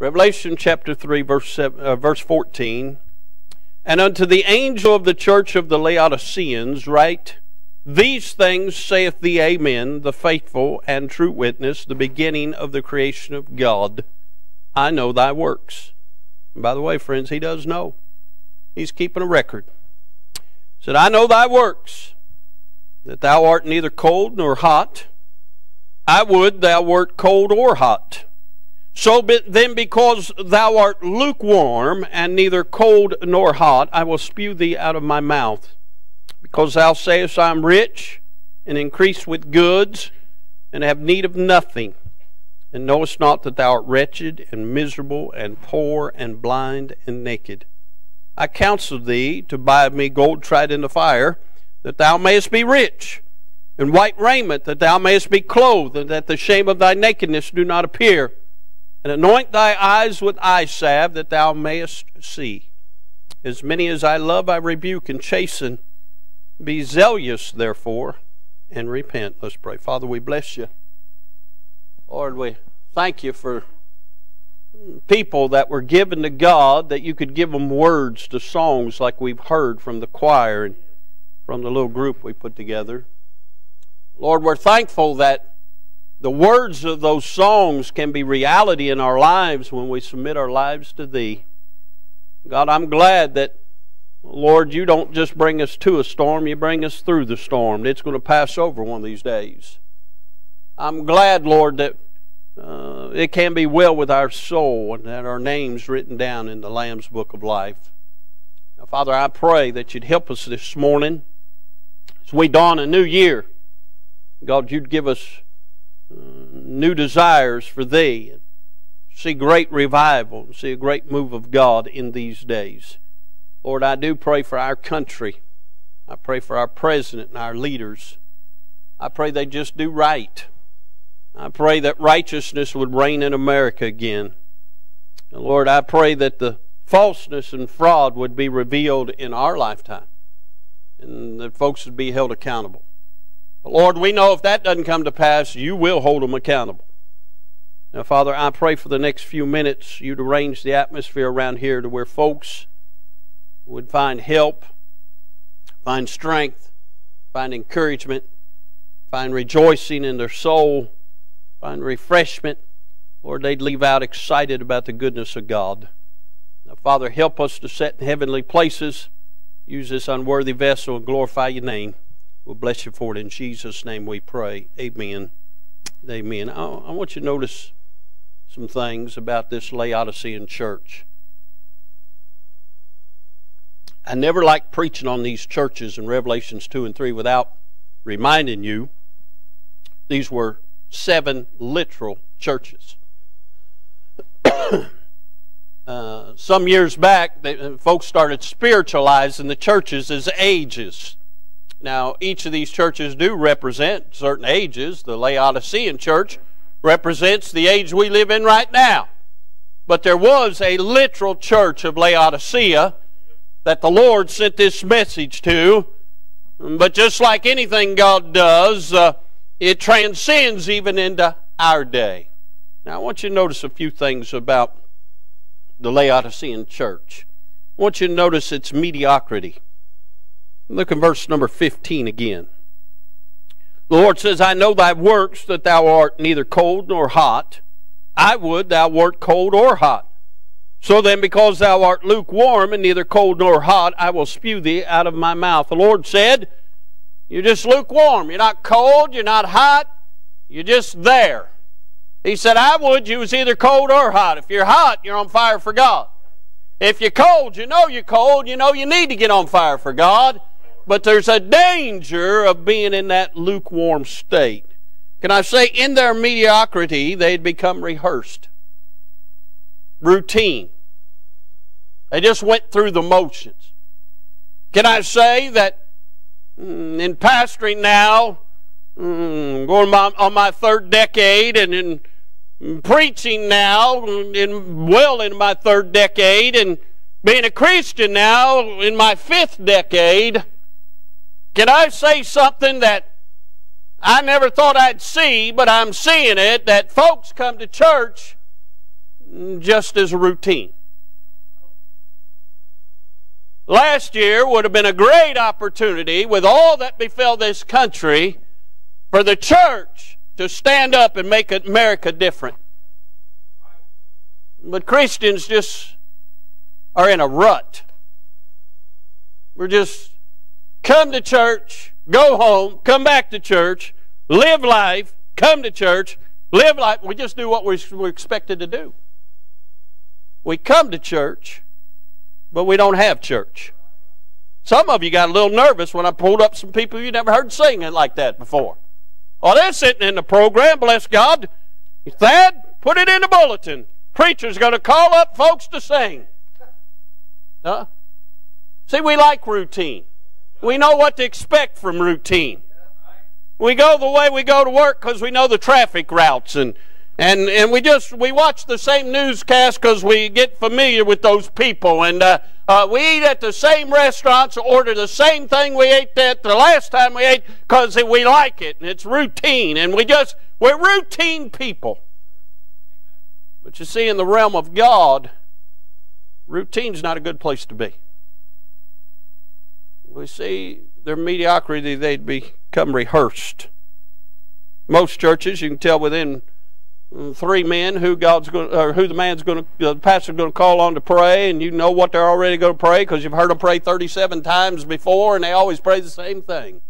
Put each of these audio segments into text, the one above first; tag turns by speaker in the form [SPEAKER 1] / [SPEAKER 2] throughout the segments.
[SPEAKER 1] Revelation chapter 3, verse, 7, uh, verse 14. And unto the angel of the church of the Laodiceans write, These things saith the Amen, the faithful and true witness, the beginning of the creation of God. I know thy works. And by the way, friends, he does know. He's keeping a record. He said, I know thy works, that thou art neither cold nor hot. I would thou wert cold or hot. So then, because thou art lukewarm and neither cold nor hot, I will spew thee out of my mouth. Because thou sayest, I am rich and increase with goods and have need of nothing, and knowest not that thou art wretched and miserable and poor and blind and naked. I counsel thee to buy me gold tried in the fire, that thou mayest be rich, and white raiment, that thou mayest be clothed, and that the shame of thy nakedness do not appear and anoint thy eyes with eye salve that thou mayest see. As many as I love, I rebuke and chasten. Be zealous, therefore, and repent. Let's pray. Father, we bless you. Lord, we thank you for people that were given to God that you could give them words to songs like we've heard from the choir and from the little group we put together. Lord, we're thankful that the words of those songs can be reality in our lives when we submit our lives to Thee. God, I'm glad that, Lord, you don't just bring us to a storm, you bring us through the storm. It's going to pass over one of these days. I'm glad, Lord, that uh, it can be well with our soul and that our name's written down in the Lamb's Book of Life. Now, Father, I pray that you'd help us this morning as we dawn a new year. God, you'd give us new desires for thee see great revival see a great move of God in these days. Lord, I do pray for our country. I pray for our president and our leaders. I pray they just do right. I pray that righteousness would reign in America again. And Lord, I pray that the falseness and fraud would be revealed in our lifetime and that folks would be held accountable. Lord, we know if that doesn't come to pass, you will hold them accountable. Now, Father, I pray for the next few minutes you'd arrange the atmosphere around here to where folks would find help, find strength, find encouragement, find rejoicing in their soul, find refreshment. Lord, they'd leave out excited about the goodness of God. Now, Father, help us to set in heavenly places. Use this unworthy vessel and glorify your name. We'll bless you for it. In Jesus' name we pray. Amen. Amen. I, I want you to notice some things about this Laodicean church. I never like preaching on these churches in Revelations 2 and 3 without reminding you these were seven literal churches. uh, some years back, they, folks started spiritualizing the churches as ages. Now, each of these churches do represent certain ages. The Laodicean church represents the age we live in right now. But there was a literal church of Laodicea that the Lord sent this message to. But just like anything God does, uh, it transcends even into our day. Now, I want you to notice a few things about the Laodicean church. I want you to notice its mediocrity. Look in verse number 15 again. The Lord says, I know thy works, that thou art neither cold nor hot. I would thou wert cold or hot. So then, because thou art lukewarm and neither cold nor hot, I will spew thee out of my mouth. The Lord said, You're just lukewarm. You're not cold. You're not hot. You're just there. He said, I would you was either cold or hot. If you're hot, you're on fire for God. If you're cold, you know you're cold. You know you need to get on fire for God. But there's a danger of being in that lukewarm state. Can I say, in their mediocrity, they'd become rehearsed, routine. They just went through the motions. Can I say that mm, in pastoring now, mm, going on my third decade, and in preaching now, in well in my third decade, and being a Christian now in my fifth decade, can I say something that I never thought I'd see, but I'm seeing it that folks come to church just as a routine. Last year would have been a great opportunity, with all that befell this country, for the church to stand up and make America different. But Christians just are in a rut. We're just come to church, go home, come back to church, live life, come to church, live life. We just do what we're expected to do. We come to church, but we don't have church. Some of you got a little nervous when I pulled up some people you never heard singing like that before. Oh, they're sitting in the program, bless God. Thad, put it in the bulletin. Preacher's going to call up folks to sing. Huh? See, we like routine. We know what to expect from routine. We go the way we go to work because we know the traffic routes and and and we just we watch the same newscast because we get familiar with those people and uh, uh, we eat at the same restaurants order the same thing we ate at the last time we ate because we like it and it's routine and we just we're routine people but you see in the realm of god routine's not a good place to be we see their mediocrity they'd become rehearsed most churches you can tell within three men who God's going, to, or who the man's going to, the pastor's going to call on to pray, and you know what they're already going to pray because you've heard them pray 37 times before, and they always pray the same thing.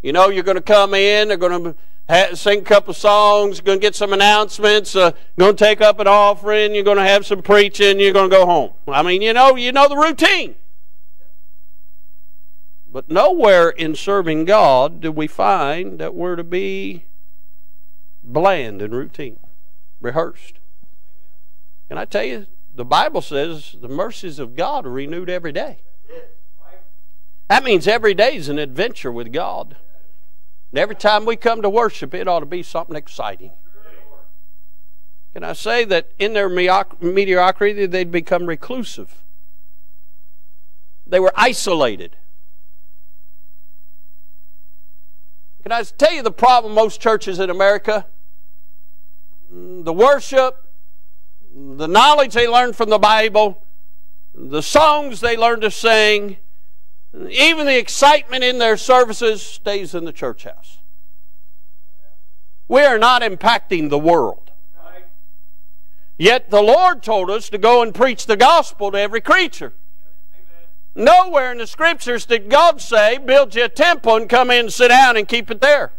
[SPEAKER 1] You know, you're going to come in, they're going to sing a couple songs, going to get some announcements, uh, going to take up an offering, you're going to have some preaching, you're going to go home. I mean, you know, you know the routine. But nowhere in serving God do we find that we're to be bland and routine, rehearsed. Can I tell you, the Bible says the mercies of God are renewed every day. That means every day is an adventure with God. And every time we come to worship, it ought to be something exciting. Can I say that in their mediocrity, they'd become reclusive? They were isolated. Can I tell you the problem most churches in America? Mm, the worship, the knowledge they learned from the Bible, the songs they learned to sing, even the excitement in their services stays in the church house. We are not impacting the world. Yet the Lord told us to go and preach the gospel to every creature. Nowhere in the scriptures did God say, build you a temple and come in and sit down and keep it there.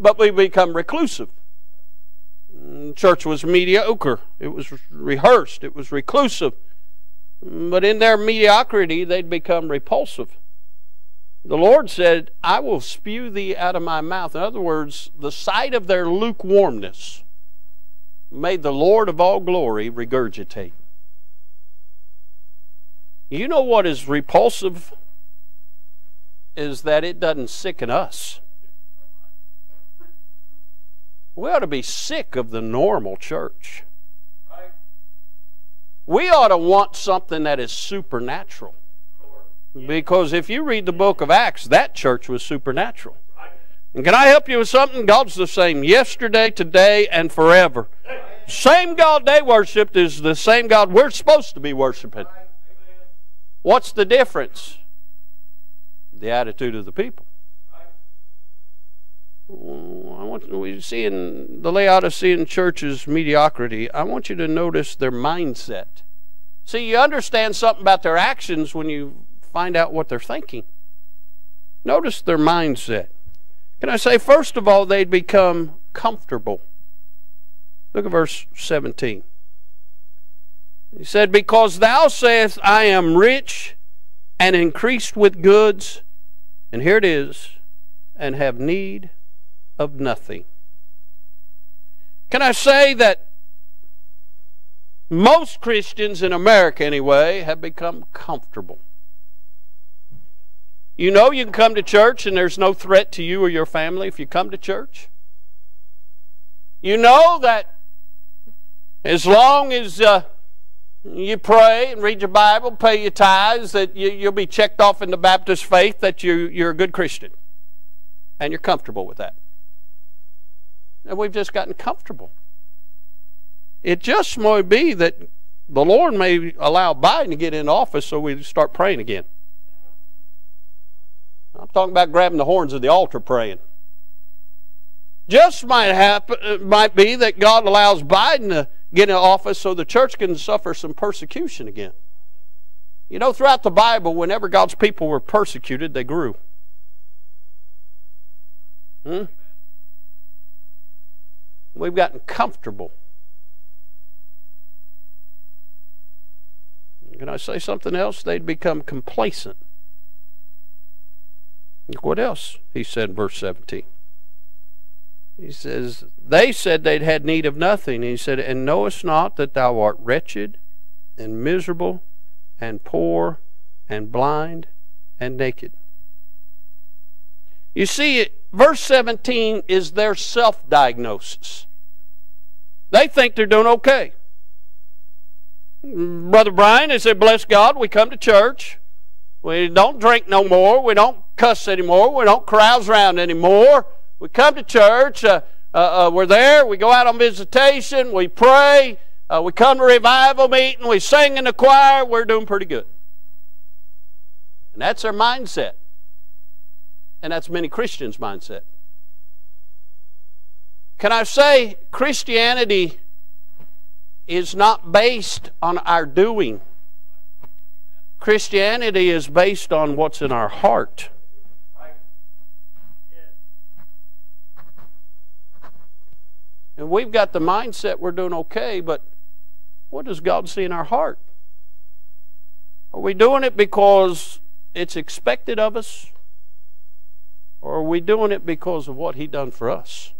[SPEAKER 1] But we become reclusive. Mm, church was mediocre. It was rehearsed. It was reclusive. Mm, but in their mediocrity, they'd become repulsive. The Lord said, I will spew thee out of my mouth. In other words, the sight of their lukewarmness made the Lord of all glory regurgitate. You know what is repulsive? Is that it doesn't sicken us. We ought to be sick of the normal church. We ought to want something that is supernatural. Because if you read the book of Acts, that church was supernatural. And can I help you with something? God's the same yesterday, today, and forever. Same God they worshiped is the same God we're supposed to be worshiping. What's the difference? The attitude of the people. I want we see in the Laodicean church's mediocrity. I want you to notice their mindset. See, you understand something about their actions when you find out what they're thinking. Notice their mindset. Can I say, first of all, they'd become comfortable. Look at verse 17. He said, Because thou sayest, I am rich and increased with goods, and here it is, and have need of nothing. Can I say that most Christians in America, anyway, have become comfortable? You know you can come to church and there's no threat to you or your family if you come to church. You know that as long as uh, you pray and read your Bible, pay your tithes, that you, will be checked off in the Baptist faith that you, you're a good Christian. And you're comfortable with that. And we've just gotten comfortable. it just might be that the Lord may allow Biden to get in office so we start praying again. I'm talking about grabbing the horns of the altar praying. Just might happen, might be that God allows Biden to get in office so the church can suffer some persecution again. You know, throughout the Bible, whenever God's people were persecuted, they grew. Hmm? We've gotten comfortable. Can I say something else? They'd become complacent. What else he said in verse 17. He says, They said they'd had need of nothing. He said, And knowest not that thou art wretched and miserable and poor and blind and naked. You see, verse 17 is their self diagnosis. They think they're doing okay. Brother Brian, they said, Bless God, we come to church. We don't drink no more. We don't cuss anymore. We don't carouse around anymore. We come to church. Uh, uh, uh, we're there. We go out on visitation. We pray. Uh, we come to revival meeting. We sing in the choir. We're doing pretty good. And that's their mindset. And that's many Christians' mindset. Can I say Christianity is not based on our doing? Christianity is based on what's in our heart. And we've got the mindset we're doing okay, but what does God see in our heart? Are we doing it because it's expected of us? Or are we doing it because of what He done for us?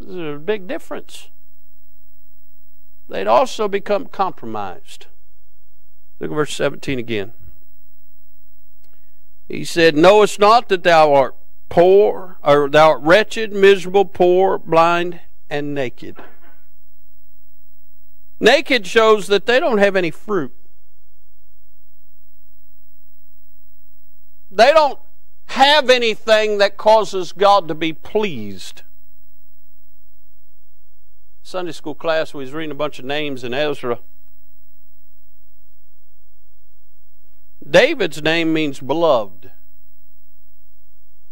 [SPEAKER 1] There's a big difference. They'd also become compromised. Look at verse 17 again. He said, Knowest not that thou art poor, or thou art wretched, miserable, poor, blind, and naked. Naked shows that they don't have any fruit. They don't have anything that causes God to be pleased. Sunday school class, we was reading a bunch of names in Ezra. David's name means beloved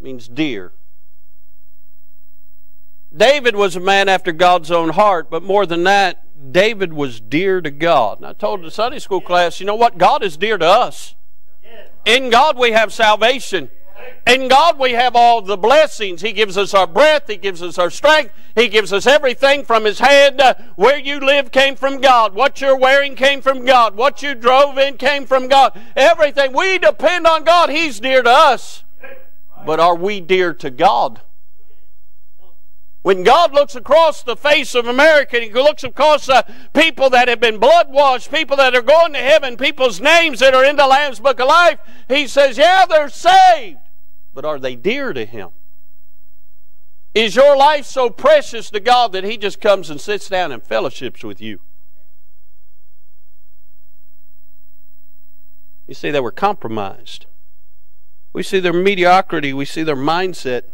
[SPEAKER 1] means dear. David was a man after God's own heart, but more than that, David was dear to God. And I told the Sunday school class, you know what? God is dear to us. In God we have salvation. In God we have all the blessings. He gives us our breath. He gives us our strength. He gives us everything from His hand. Uh, where you live came from God. What you're wearing came from God. What you drove in came from God. Everything. We depend on God. He's dear to us. But are we dear to God? When God looks across the face of America, He looks across people that have been blood washed, people that are going to heaven, people's names that are in the Lamb's Book of Life, He says, Yeah, they're saved. But are they dear to Him? Is your life so precious to God that He just comes and sits down and fellowships with you? You see, they were compromised. We see their mediocrity, we see their mindset.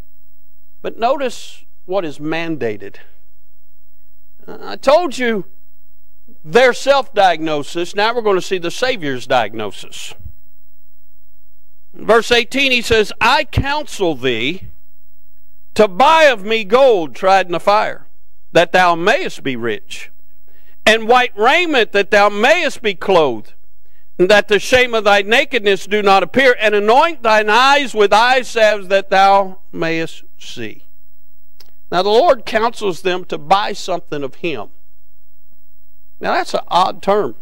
[SPEAKER 1] But notice what is mandated. I told you their self diagnosis. Now we're going to see the Savior's diagnosis. verse 18, he says, I counsel thee to buy of me gold tried in the fire, that thou mayest be rich, and white raiment, that thou mayest be clothed that the shame of thy nakedness do not appear, and anoint thine eyes with eye salves that thou mayest see. Now the Lord counsels them to buy something of Him. Now that's an odd term.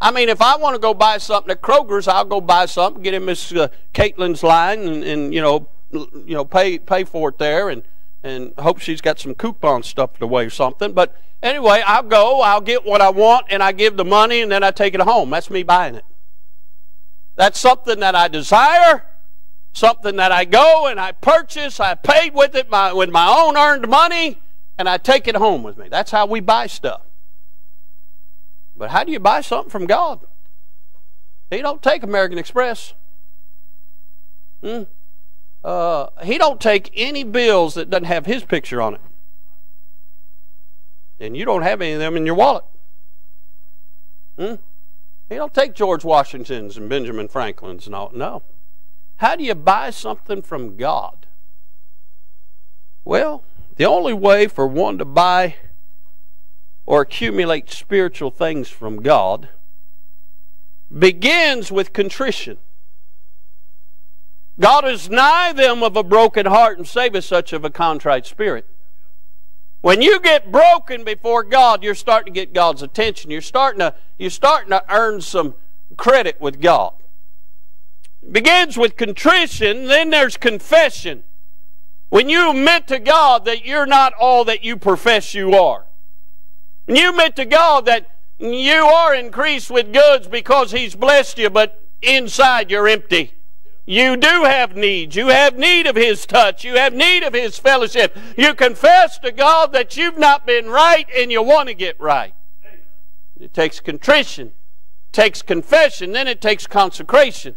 [SPEAKER 1] I mean, if I want to go buy something at Kroger's, I'll go buy something, get in Miss uh, Caitlin's line, and, and, you know, you know, pay pay for it there, and and hope she's got some coupon stuffed away or something. But Anyway, I'll go, I'll get what I want, and I give the money, and then I take it home. That's me buying it. That's something that I desire, something that I go and I purchase. I paid with it my, with my own earned money, and I take it home with me. That's how we buy stuff. But how do you buy something from God? He don't take American Express. Hmm? Uh, he don't take any bills that doesn't have his picture on it. And you don't have any of them in your wallet. Hmm? You don't take George Washington's and Benjamin Franklin's and all. No. How do you buy something from God? Well, the only way for one to buy or accumulate spiritual things from God begins with contrition. God is nigh them of a broken heart and saveth such of a contrite spirit. When you get broken before God, you're starting to get God's attention. You're starting to, you're starting to earn some credit with God. It begins with contrition, then there's confession. When you admit to God that you're not all that you profess you are. When you admit to God that you are increased with goods because He's blessed you, but inside you're empty. You do have needs. You have need of His touch. You have need of His fellowship. You confess to God that you've not been right and you want to get right. It takes contrition, it takes confession, then it takes consecration.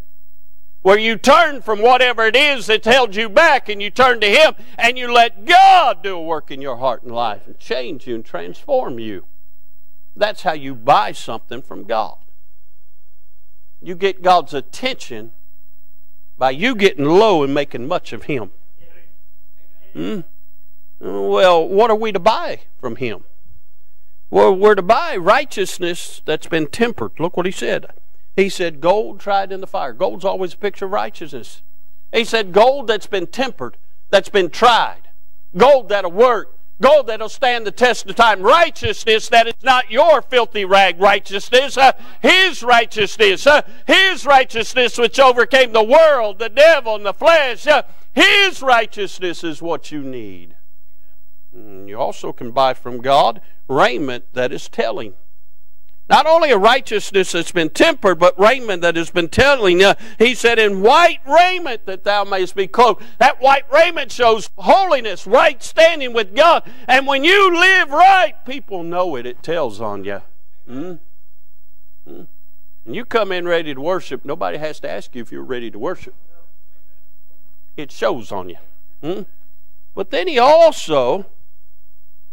[SPEAKER 1] Where you turn from whatever it is that's held you back and you turn to Him and you let God do a work in your heart and life and change you and transform you. That's how you buy something from God. You get God's attention by you getting low and making much of Him. Hmm? Well, what are we to buy from Him? Well, we're to buy righteousness that's been tempered. Look what He said. He said, Gold tried in the fire. Gold's always a picture of righteousness. He said, Gold that's been tempered, that's been tried. Gold that'll work. Gold that'll stand the test of time. Righteousness that is not your filthy rag righteousness. Uh, his righteousness. Uh, his righteousness which overcame the world, the devil, and the flesh. Uh, his righteousness is what you need. And you also can buy from God raiment that is telling. Not only a righteousness that's been tempered, but raiment that has been telling. Uh, he said, In white raiment that thou mayest be clothed. That white raiment shows holiness, right standing with God. And when you live right, people know it. It tells on you. Mm? Mm? And you come in ready to worship, nobody has to ask you if you're ready to worship. It shows on you. Mm? But then he also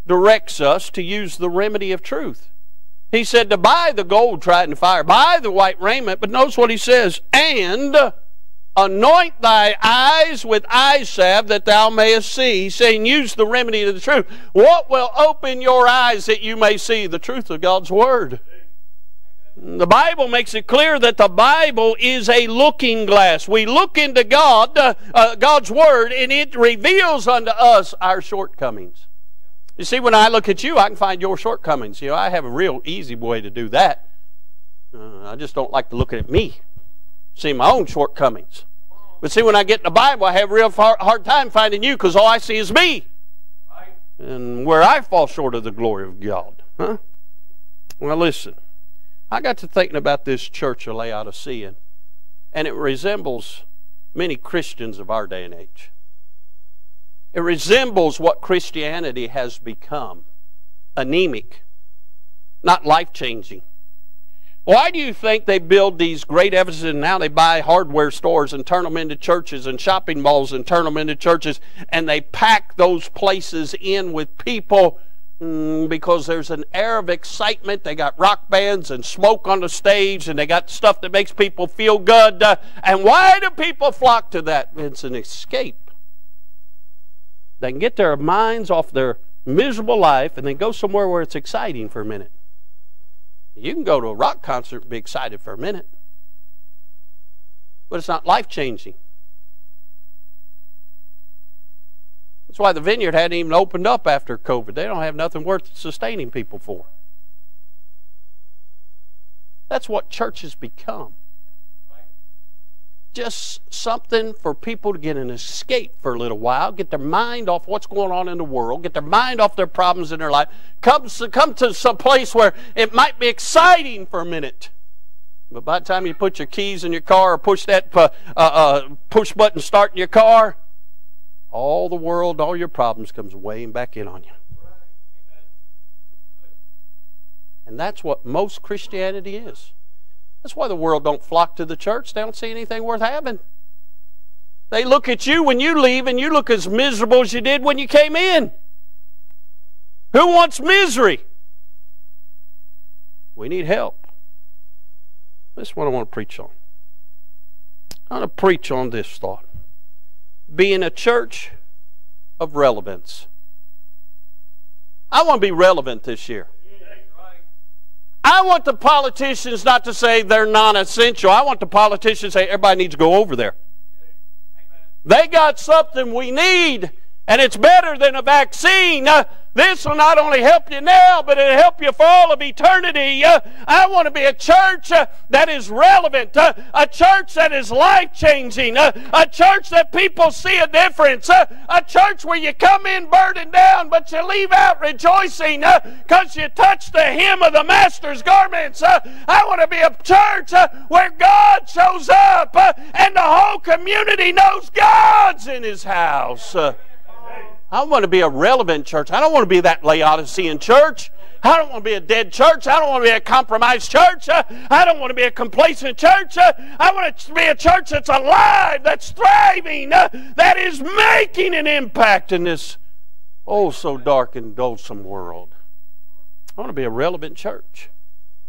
[SPEAKER 1] directs us to use the remedy of truth. He said to buy the gold tried in fire, buy the white raiment, but notice what he says, and anoint thy eyes with eye salve that thou mayest see. Saying, use the remedy of the truth. What will open your eyes that you may see the truth of God's Word? The Bible makes it clear that the Bible is a looking glass. We look into God, uh, uh, God's Word, and it reveals unto us our shortcomings. You see, when I look at you, I can find your shortcomings. You know, I have a real easy way to do that. Uh, I just don't like to look at me, see my own shortcomings. But see, when I get in the Bible, I have a real hard time finding you because all I see is me. And where I fall short of the glory of God. Huh? Well, listen. I got to thinking about this church layout of Laodicea, and it resembles many Christians of our day and age. It resembles what Christianity has become anemic, not life changing. Why do you think they build these great edifices and now they buy hardware stores and turn them into churches and shopping malls and turn them into churches and they pack those places in with people mm, because there's an air of excitement. They got rock bands and smoke on the stage and they got stuff that makes people feel good. Uh, and why do people flock to that? It's an escape they can get their minds off their miserable life and then go somewhere where it's exciting for a minute. You can go to a rock concert and be excited for a minute, but it's not life changing. That's why the vineyard hadn't even opened up after COVID. They don't have nothing worth sustaining people for. That's what churches become just something for people to get an escape for a little while, get their mind off what's going on in the world, get their mind off their problems in their life, come to, come to some place where it might be exciting for a minute. But by the time you put your keys in your car or push that uh, uh, push button start in your car, all the world, all your problems comes weighing back in on you. And that's what most Christianity is. That's why the world don't flock to the church. They don't see anything worth having. They look at you when you leave and you look as miserable as you did when you came in. Who wants misery? We need help. This is what I want to preach on. I want to preach on this thought being a church of relevance. I want to be relevant this year. I want the politicians not to say they're non essential. I want the politicians to say everybody needs to go over there. They got something we need, and it's better than a vaccine. Uh, this will not only help you now, but it'll help you for all of eternity. Uh, I want to be a church uh, that is relevant, uh, a church that is life changing, uh, a church that people see a difference, uh, a church where you come in burdened down, but you leave out rejoicing because uh, you touch the hem of the Master's garments. I want to be a church where God shows up and the whole community knows God's in His house. I want to be a relevant church. I don't want to be that Laodicean church. I don't want to be a dead church. I don't want to be a compromised church. I don't want to be a complacent church. I want to be a church that's alive, that's thriving, that is making an impact in this oh so dark and dullsome world. I want to be a relevant church.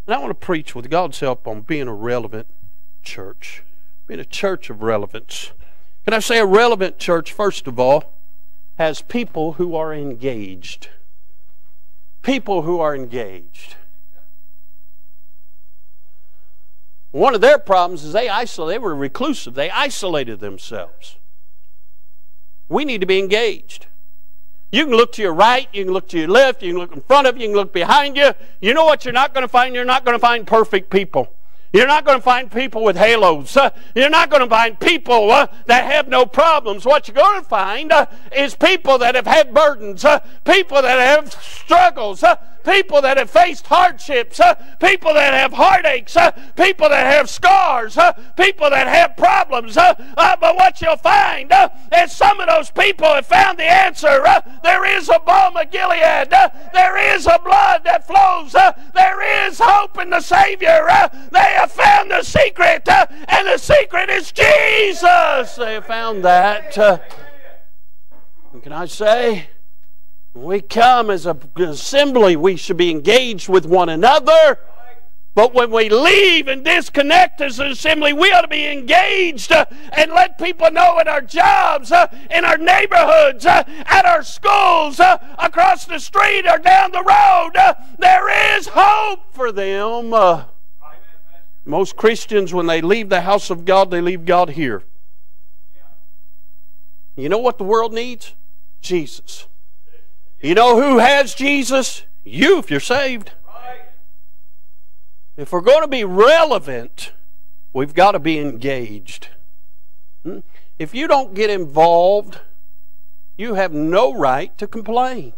[SPEAKER 1] And I want to preach with God's help on being a relevant church, being a church of relevance. Can I say a relevant church, first of all? Has people who are engaged. People who are engaged. One of their problems is they isolate, they were reclusive. They isolated themselves. We need to be engaged. You can look to your right, you can look to your left, you can look in front of you, you can look behind you. You know what you're not going to find? You're not going to find perfect people. You're not going to find people with halos. Uh, you're not going to find people uh, that have no problems. What you're going to find uh, is people that have had burdens, people that have struggles, people that have faced hardships, uh, people that have heartaches, uh, people that have scars, uh, people that have problems. Uh, but what you'll find is some of those people have found the answer. there is a balm of Gilead. there is a blood that flows. there is hope in the Savior. they have found the secret, and the secret is Jesus. They have found that. can I say? We come as an assembly, we should be engaged with one another. But when we leave and disconnect as an assembly, we ought to be engaged uh, and let people know in our jobs, uh, in our neighborhoods, uh, at our schools, across the street or down the road, there is hope for them. Most Christians, when they leave the house of God, they leave God here. You know what the world needs? Jesus. You know who has Jesus? You, if you're saved. If we're going to be relevant, we've got to be engaged. Hmm? If you don't get involved, you have no right to complain.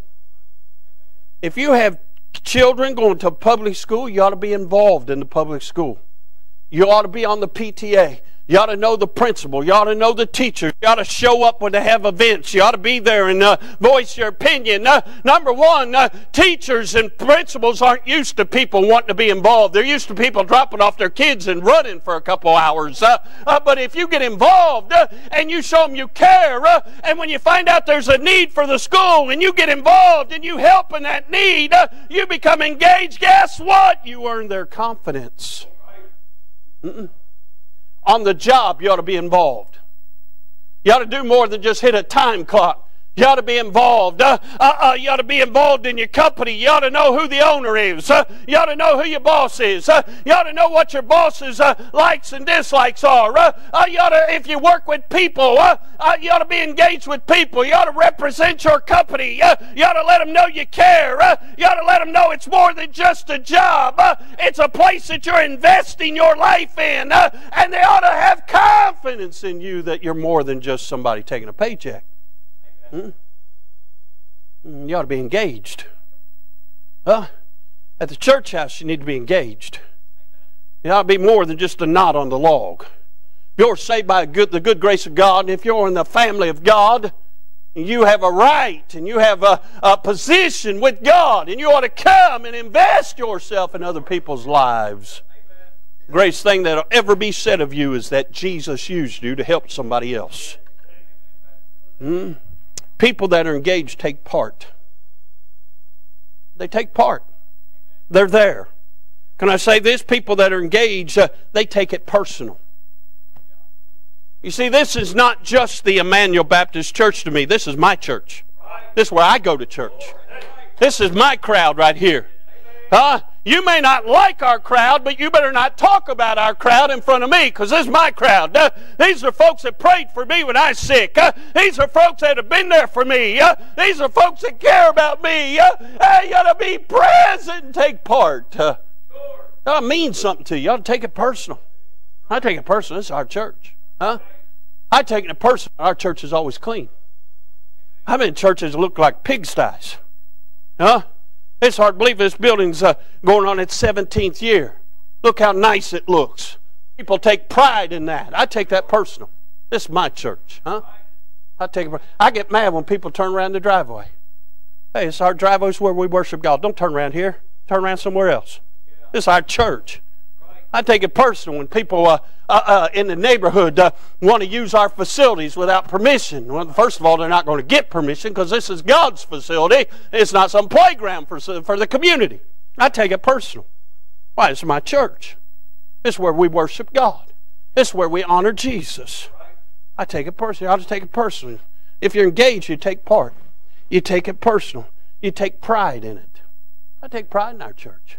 [SPEAKER 1] If you have children going to public school, you ought to be involved in the public school. You ought to be on the PTA. You ought to know the principal. You ought to know the teacher. You ought to show up when they have events. You ought to be there and uh, voice your opinion. Uh, number one, uh, teachers and principals aren't used to people wanting to be involved. They're used to people dropping off their kids and running for a couple hours. Uh, uh, but if you get involved uh, and you show them you care, and when you find out there's a need for the school and you get involved and you help in that need, you become engaged. Guess what? You earn their confidence. Mm-mm on the job, you ought to be involved. You ought to do more than just hit a time clock. You ought to be involved. Uh, uh, uh, you ought to be involved in your company. You ought to know who the owner is. Uh, you ought to know who your boss is. Uh, you ought to know what your boss's uh, likes and dislikes are. you ought to, if you work with people, you ought to be engaged with people. You ought to represent your company. you ought to let them know you care. you ought to let them know it's more than just a job. it's a place that you're investing your life in. and they ought to have confidence in you that you're more than just somebody taking a paycheck. Hmm? You ought to be engaged. Huh? At the church house, you need to be engaged. You ought to be more than just a knot on the log. You're saved by good, the good grace of God, and if you're in the family of God, you have a right and you have a, a position with God, and you ought to come and invest yourself in other people's lives. The greatest thing that'll ever be said of you is that Jesus used you to help somebody else. Hmm? People that are engaged take part. They take part. They're there. Can I say this? People that are engaged, uh, they take it personal. You see, this is not just the Immanuel Baptist Church to me. This is my church. This is where I go to church. This is my crowd right here. Huh? You may not like our crowd, but you better not talk about our crowd in front of me because this is my crowd. Uh, these are folks that prayed for me when I was sick. Uh, these are folks that have been there for me. Uh, these are folks that care about me. Uh, you got to be present and take part. Uh, that means something to you. You ought to take it personal. I take it personal. This is our church. Huh? I take it personal. Our church is always clean. I've been in churches that look like pigsties. Huh? It's hard to believe this building's uh, going on its 17th year. Look how nice it looks. People take pride in that. I take that personal. This is my church, huh? I take it. I get mad when people turn around the driveway. Hey, it's our driveway. Where we worship God. Don't turn around here. Turn around somewhere else. This is our church. I take it personal when people uh, uh, uh, in the neighborhood uh, want to use our facilities without permission. Well, first of all, they're not going to get permission because this is God's facility. It's not some playground for, for the community. I take it personal. Why? It's my church. It's where we worship God. It's where we honor Jesus. I take it personally. I to take it personally. If you're engaged, you take part. You take it personal. You take pride in it. I take pride in our church.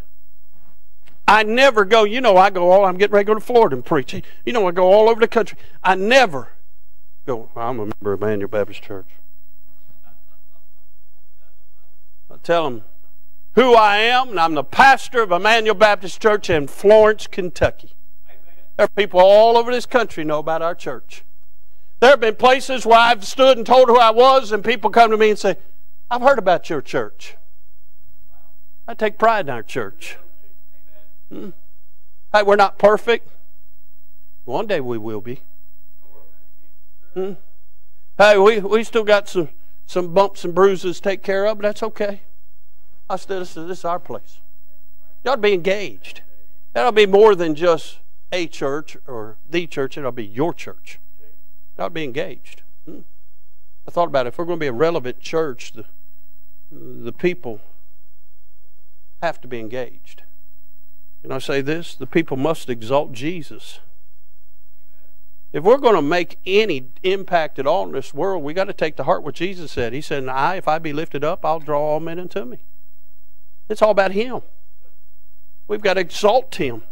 [SPEAKER 1] I never go, you know, I go all, I'm getting ready to go to Florida and preach. You know, I go all over the country. I never go, I'm a member of Immanuel Baptist Church. I tell them who I am, and I'm the pastor of Immanuel Baptist Church in Florence, Kentucky. There are people all over this country know about our church. There have been places where I've stood and told who I was, and people come to me and say, I've heard about your church. I take pride in our church. Hmm. Hey, we're not perfect. One day we will be. Hmm. Hey, we, we still got some, some bumps and bruises to take care of, but that's okay. I is, this is our place. You ought to be engaged. That'll be more than just a church or the church. It'll be your church. You ought to be engaged. Hmm. I thought about it. If we're going to be a relevant church, the, the people have to be engaged. Can I say this? The people must exalt Jesus. If we're going to make any impact at all in this world, we got to take to heart what Jesus said. He said, I, if I be lifted up, I'll draw all men unto me. It's all about Him. We've got to exalt Him.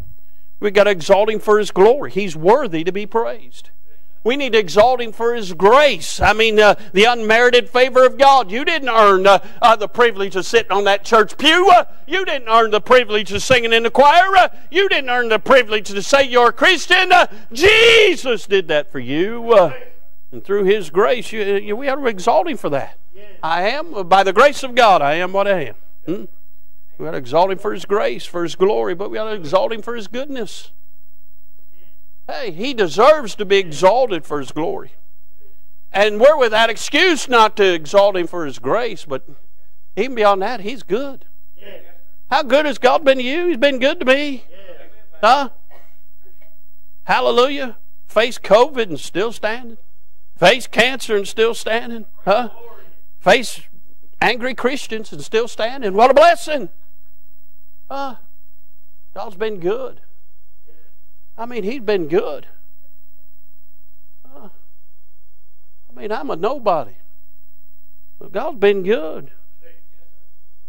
[SPEAKER 1] We've got to exalt Him for His glory. He's worthy to be praised. We need to exalt him for his grace. I mean, uh, the unmerited favor of God. You didn't earn uh, uh, the privilege of sitting on that church pew. Uh, you didn't earn the privilege of singing in the choir. Uh, you didn't earn the privilege to say you're a Christian. Uh, Jesus did that for you. and through his grace, you, you, we ought to exalt him for that. I am, by the grace of God, I am what I am. Hmm? We ought to exalt him for his grace, for his glory, but we ought to exalt him for his goodness. Hey, he deserves to be exalted for his glory. And we're without excuse not to exalt him for his grace, but even beyond that, he's good. How good has God been to you? He's been good to me. Huh? Hallelujah. Face COVID and still standing. Face cancer and still standing. Huh? Face angry Christians and still standing. What a blessing. Huh? God's been good. I mean, he's been good. Uh, I mean, I'm a nobody. But God's been good.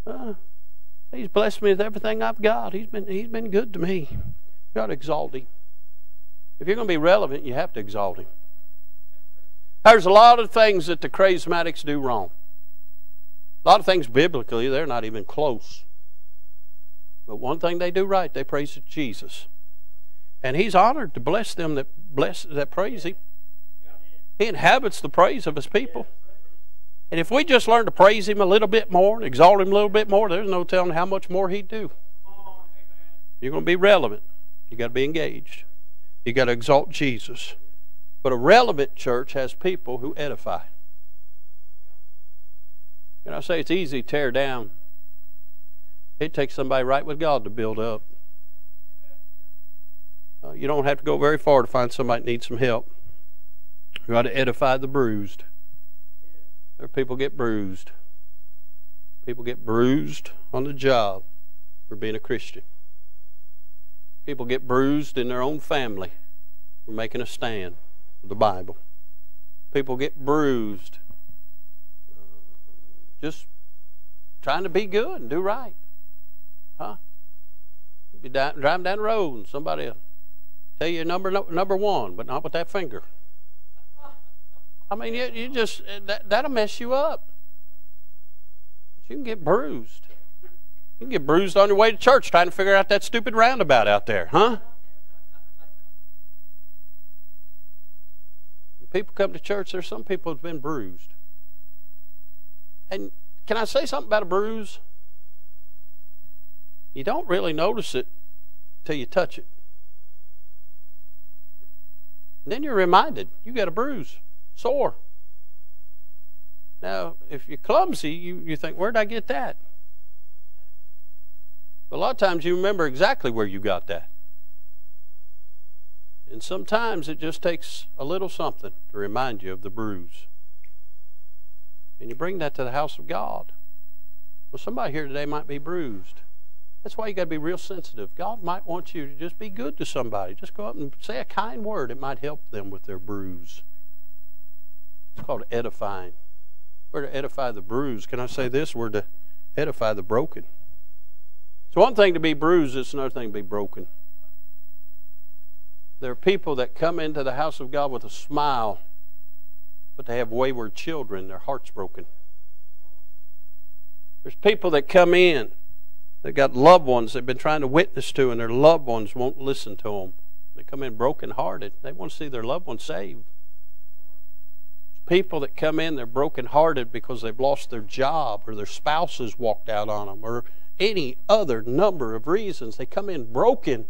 [SPEAKER 1] Uh, he's blessed me with everything I've got. He's been, he's been good to me. You got to exalt him. If you're going to be relevant, you have to exalt him. There's a lot of things that the charismatics do wrong. A lot of things biblically, they're not even close. But one thing they do right, they praise Jesus. And he's honored to bless them that bless that praise him. He inhabits the praise of his people. And if we just learn to praise him a little bit more, and exalt him a little bit more, there's no telling how much more he'd do. You're going to be relevant. You got to be engaged. You got to exalt Jesus. But a relevant church has people who edify. And I say it's easy to tear down. It takes somebody right with God to build up. Uh, you don't have to go very far to find somebody that needs some help. You got to edify the bruised. There people get bruised. People get bruised on the job for being a Christian. People get bruised in their own family for making a stand for the Bible. People get bruised uh, just trying to be good and do right. Huh? You driving down the road and somebody tell you number number one, but not with that finger. I mean, you, you just uh, that, that'll mess you up. But you can get bruised. You can get bruised on your way to church trying to figure out that stupid roundabout out there, huh? When people come to church, there's some people who've been bruised. And can I say something about a bruise? You don't really notice it till you touch it. Then you're reminded you got a bruise, sore. Now, if you're clumsy, you, you think, where'd I get that? But a lot of times you remember exactly where you got that. And sometimes it just takes a little something to remind you of the bruise. And you bring that to the house of God. Well, somebody here today might be bruised. That's why you got to be real sensitive. God might want you to just be good to somebody. Just go up and say a kind word. It might help them with their bruise. It's called edifying. We're to edify the bruised. Can I say this? We're to edify the broken. It's one thing to be bruised, it's another thing to be broken. There are people that come into the house of God with a smile, but they have wayward children, their heart's broken. There's people that come in, they've got loved ones they've been trying to witness to, and their loved ones won't listen to them. They come in brokenhearted. They want to see their loved ones saved. people that come in, they're brokenhearted because they've lost their job or their spouse has walked out on them or any other number of reasons. They come in broken.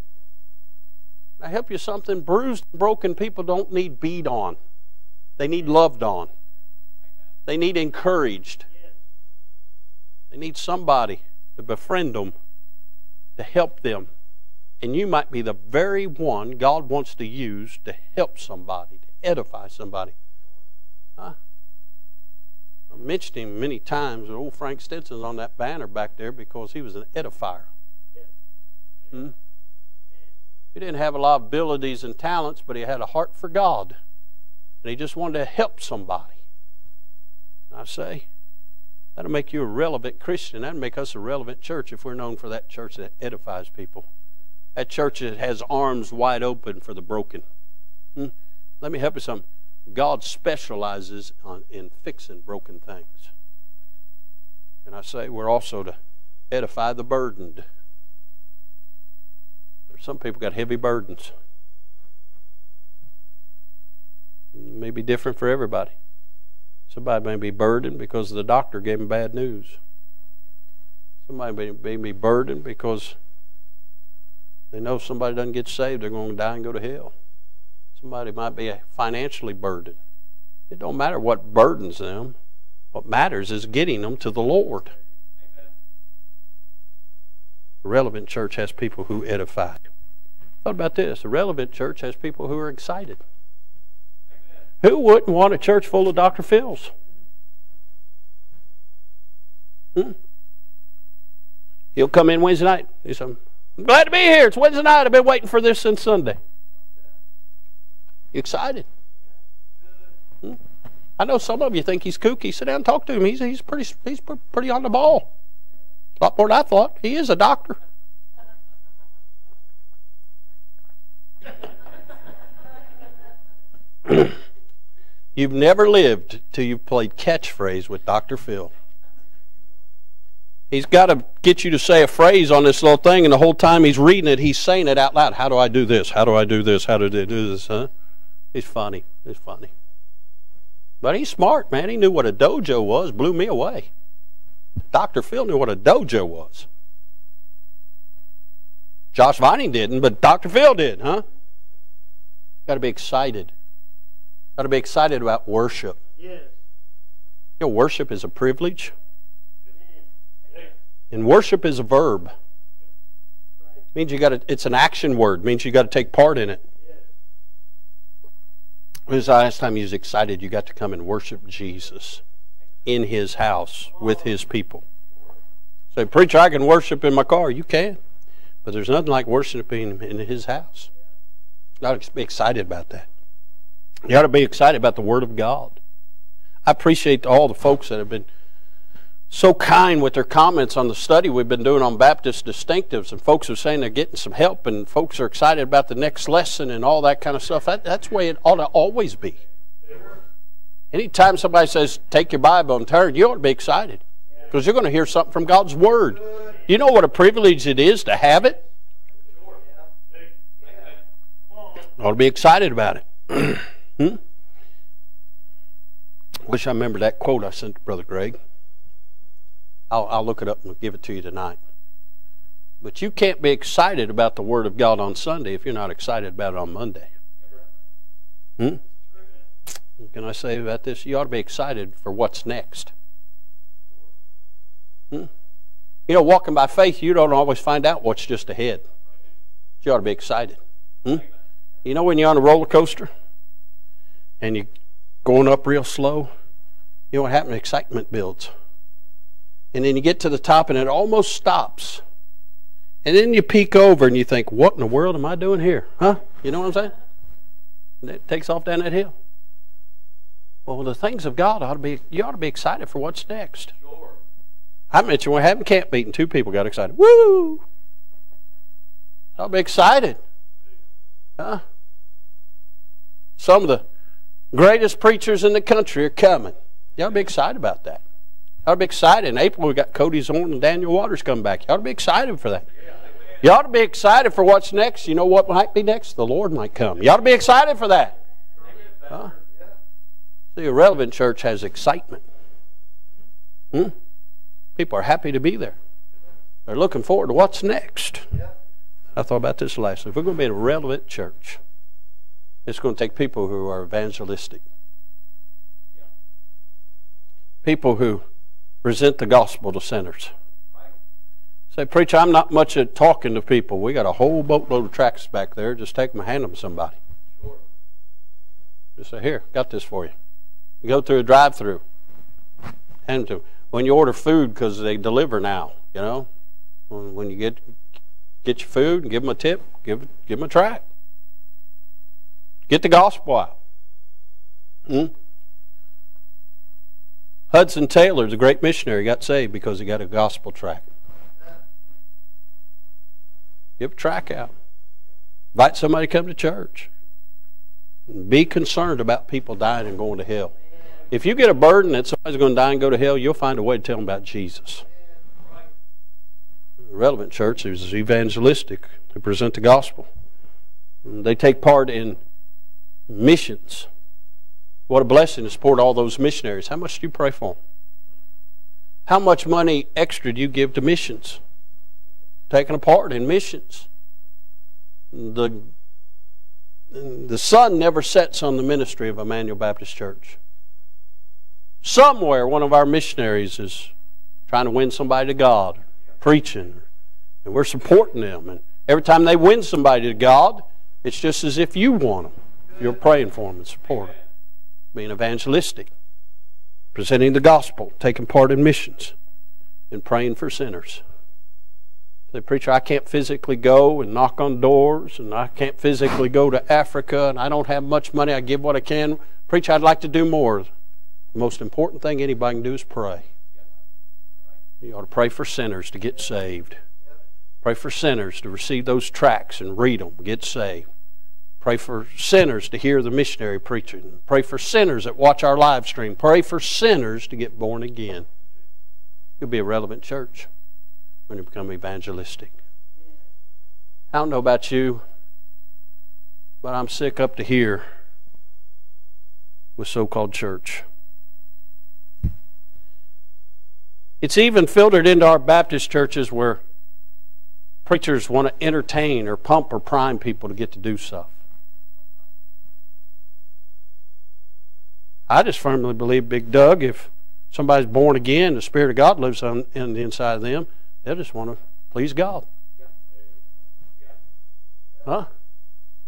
[SPEAKER 1] I help you something. Bruised, and broken people don't need beat on. They need loved on. They need encouraged. They need somebody to befriend them, to help them. And you might be the very one God wants to use to help somebody, to edify somebody. Huh? I mentioned him many times. Old Frank Stinson's on that banner back there because he was an edifier. Hmm? He didn't have a lot of abilities and talents, but he had a heart for God. And he just wanted to help somebody. I say, that'll make you a relevant Christian. That'll make us a relevant church if we're known for that church that edifies people. That church that has arms wide open for the broken. Hmm? Let me help you some. God specializes on, in fixing broken things. And I say we're also to edify the burdened. Some people got heavy burdens. It may be different for everybody. Somebody may be burdened because the doctor gave him bad news. Somebody may be burdened because they know if somebody doesn't get saved, they're going to die and go to hell. Somebody might be financially burdened. It don't matter what burdens them. What matters is getting them to the Lord. A relevant church has people who edify. What about this? A relevant church has people who are excited. Who wouldn't want a church full of Dr. Phils? Hmm? He'll come in Wednesday night. He said, I'm glad to be here. It's Wednesday night. I've been waiting for this since Sunday. You excited? Hmm? I know some of you think he's kooky. Sit down and talk to him. He's, he's, pretty, he's pretty on the ball. A lot more than I thought. He is a doctor. you've never lived till you've played catchphrase with Dr. Phil. He's got to get you to say a phrase on this little thing, and the whole time he's reading it, he's saying it out loud. How do I do this? How do I do this? How do I do this? Huh? He's funny. He's funny. But he's smart, man. He knew what a dojo was, blew me away. Dr. Phil knew what a dojo was. Josh Vining didn't, but Dr. Phil did, huh? Got to be excited. Got to be excited about worship. Yes. You know, worship is a privilege. And worship is a verb. It means you got to, it's an action word. It means you got to take part in it. When was the last time you was excited you got to come and worship Jesus in his house with his people? Say, preacher, I can worship in my car. You can. But there's nothing like worshiping in his house. You ought to be excited about that. You ought to be excited about the Word of God. I appreciate all the folks that have been so kind with their comments on the study we've been doing on Baptist distinctives, and folks are saying they're getting some help, and folks are excited about the next lesson and all that kind of stuff. That, that's the way it ought to always be. Anytime somebody says, take your Bible and turn, you ought to be excited because you're going to hear something from God's Word. You know what a privilege it is to have it? You ought to be excited about it. hmm? Wish I remember that quote I sent to Brother Greg. I'll, I'll look it up and give it to you tonight. But you can't be excited about the Word of God on Sunday if you're not excited about it on Monday. Hmm? What can I say about this? You ought to be excited for what's next. Hmm? You know, walking by faith, you don't always find out what's just ahead. You ought to be excited. Hmm? You know, when you're on a roller coaster and you're going up real slow, you know what happens? Excitement builds. And then you get to the top and it almost stops. And then you peek over and you think, what in the world am I doing here? Huh? You know what I'm saying? And it takes off down that hill. Well, the things of God ought to be, you ought to be excited for what's next. Sure. I mentioned we're having camp meeting. Two people got excited. Woo! I'll be excited. Huh? Some of the greatest preachers in the country are coming. To be excited about that. To be excited. In April, we got Cody Zorn and Daniel Waters coming back. To be excited for that. You ought to be excited for what's next. You know what might be next? The Lord might come. You ought to be excited for that. Huh? See, a relevant church has excitement. Hmm? People are happy to be there. They're looking forward to what's next. I thought about this last. If we're going to be a relevant church, it's going to take people who are evangelistic. People who present the gospel to sinners. Say, preacher, I'm not much at talking to people. We got a whole boatload of tracts back there. Just take them and hand them to somebody. Just say, here, got this for you. You go through a drive-through. And to, when you order food, because they deliver now, you know, when, you get get your food and give them a tip, give give them a tract. Get the gospel out. Hmm? Hudson Taylor, the great missionary, got saved because he got a gospel tract. Give a tract out. Invite somebody to come to church. Be concerned about people dying and going to hell. If you get a burden that somebody's going to die and go to hell, you'll find a way to tell them about Jesus. Relevant church is evangelistic. They present the gospel. They take part in missions. What a blessing to support all those missionaries. How much do you pray for them? How much money extra do you give to missions? Taking a part in missions. The, the sun never sets on the ministry of Immanuel Baptist Church. Somewhere, one of our missionaries is trying to win somebody to God, preaching, and we're supporting them. And every time they win somebody to God, it's just as if you want them. You're praying for them and supporting them. Being evangelistic, presenting the gospel, taking part in missions, and praying for sinners. The preacher, I can't physically go and knock on doors, and I can't physically go to Africa, and I don't have much money. I give what I can. Preacher, I'd like to do more. The most important thing anybody can do is pray. You ought to pray for sinners to get saved. Pray for sinners to receive those tracts and read them, get saved. Pray for sinners to hear the missionary preaching. Pray for sinners that watch our live stream. Pray for sinners to get born again. You'll be a relevant church when you become evangelistic. I don't know about you, but I'm sick up to here with so called church. It's even filtered into our Baptist churches where preachers want to entertain or pump or prime people to get to do stuff. I just firmly believe, Big Doug, if somebody's born again, the Spirit of God lives on in the inside of them, they'll just want to please God. Huh?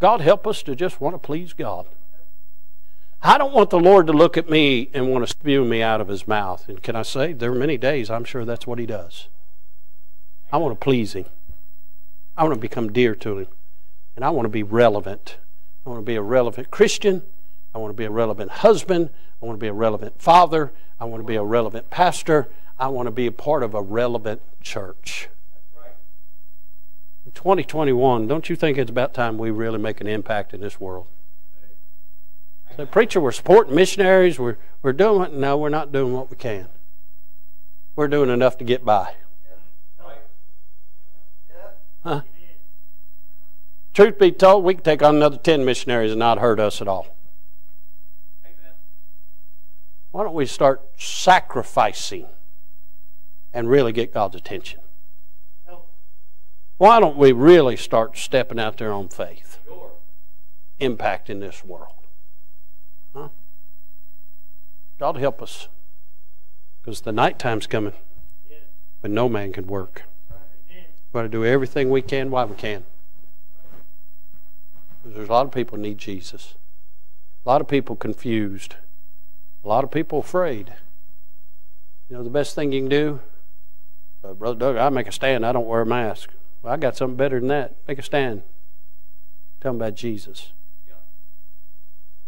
[SPEAKER 1] God help us to just want to please God. I don't want the Lord to look at me and want to spew me out of his mouth. And can I say, there are many days I'm sure that's what he does. I want to please Him. I want to become dear to Him. And I want to be relevant. I want to be a relevant Christian. I want to be a relevant husband. I want to be a relevant father. I want to be a relevant pastor. I want to be a part of a relevant church. In 2021, don't you think it's about time we really make an impact in this world? So, preacher, we're supporting missionaries. We're, we're doing it. No, we're not doing what we can. We're doing enough to get by. Huh? Truth be told, we could take on another 10 missionaries and not hurt us at all. Why don't we start sacrificing and really get God's attention? Why don't we really start stepping out there on faith? Impacting this world. Huh? God help us. Because the night time's coming when no man can work. We've got to do everything we can while we can. Because there's a lot of people need Jesus. A lot of people confused. A lot of people afraid. You know the best thing you can do? Uh, Brother Doug, I make a stand. I don't wear a mask. Well, I got something better than that. Make a stand. Tell them about Jesus.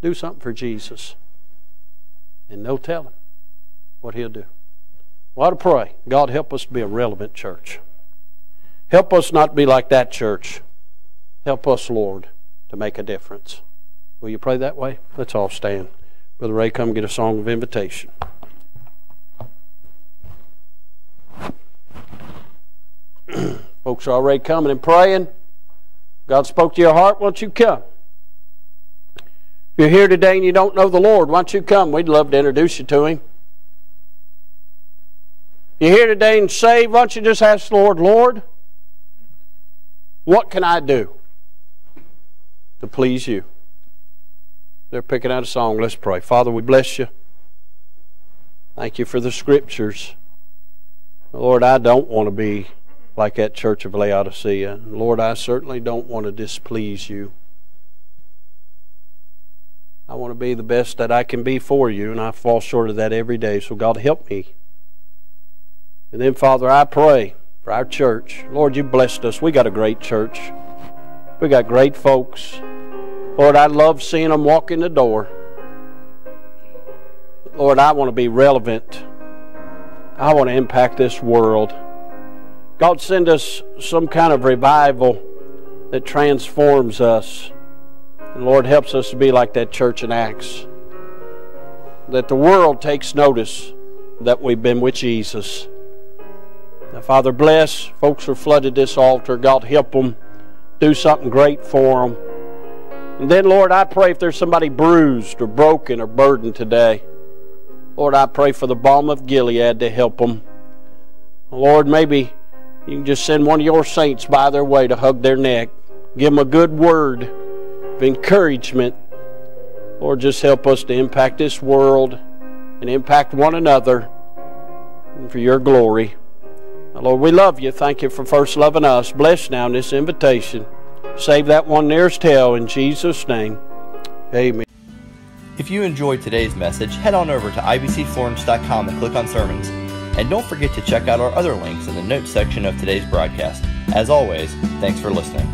[SPEAKER 1] Do something for Jesus. And they'll tell him what he'll do. Well, to pray. God help us to be a relevant church. Help us not be like that church. Help us, Lord, to make a difference. Will you pray that way? Let's all stand. Brother Ray, come get a song of invitation. Folks are already coming and praying. God spoke to your heart. Why don't you come? If you're here today and you don't know the Lord, why don't you come? We'd love to introduce you to Him. You're here today and saved, why don't you just ask the Lord, Lord, what can I do to please you? They're picking out a song. Let's pray. Father, we bless you. Thank you for the scriptures. Lord, I don't want to be like that church of Laodicea. Lord, I certainly don't want to displease you. I want to be the best that I can be for you, and I fall short of that every day. So, God, help me. And then, Father, I pray for our church. Lord, you blessed us. We got a great church. We got great folks. Lord, I love seeing them walk in the door. Lord, I want to be relevant. I want to impact this world. God, send us some kind of revival that transforms us. And Lord, helps us to be like that church in Acts. That the world takes notice that we've been with Jesus. Now, Father, bless. Folks who flooded this altar. God, help them. Do something great for them. And then, Lord, I pray if there's somebody bruised or broken or burdened today, Lord, I pray for the balm of Gilead to help them. Lord, maybe you can just send one of your saints by their way to hug their neck. Give them a good word of encouragement. Lord, just help us to impact this world and impact one another for your glory. Lord, we love you. Thank you for first loving us. Bless now in this invitation. Save that one nearest hell in Jesus' name. Amen.
[SPEAKER 2] If you enjoyed today's message, head on over to ibcflorence.com and click on sermons. And don't forget to check out our other links in the notes section of today's broadcast. As always, thanks for listening.